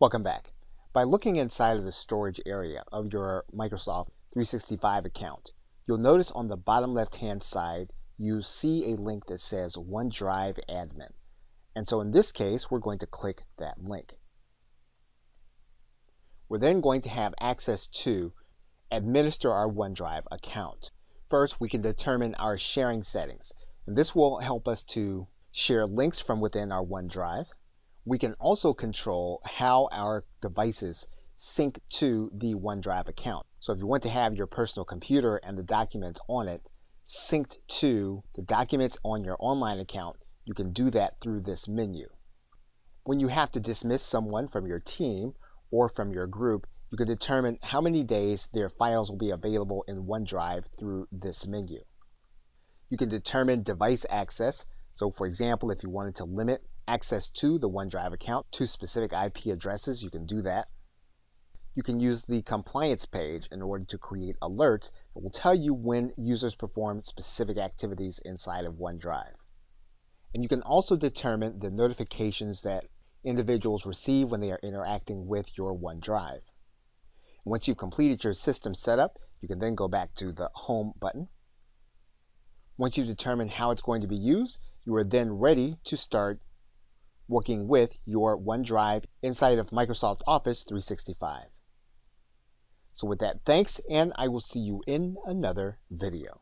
Welcome back. By looking inside of the storage area of your Microsoft 365 account, you'll notice on the bottom left hand side you see a link that says OneDrive Admin. And so in this case, we're going to click that link. We're then going to have access to administer our OneDrive account. First, we can determine our sharing settings. And this will help us to share links from within our OneDrive. We can also control how our devices sync to the OneDrive account. So if you want to have your personal computer and the documents on it synced to the documents on your online account, you can do that through this menu. When you have to dismiss someone from your team or from your group, you can determine how many days their files will be available in OneDrive through this menu. You can determine device access. So for example, if you wanted to limit access to the OneDrive account to specific IP addresses, you can do that. You can use the compliance page in order to create alerts that will tell you when users perform specific activities inside of OneDrive. And you can also determine the notifications that individuals receive when they are interacting with your OneDrive. Once you've completed your system setup, you can then go back to the Home button. Once you've determined how it's going to be used, you are then ready to start working with your OneDrive inside of Microsoft Office 365. So with that, thanks, and I will see you in another video.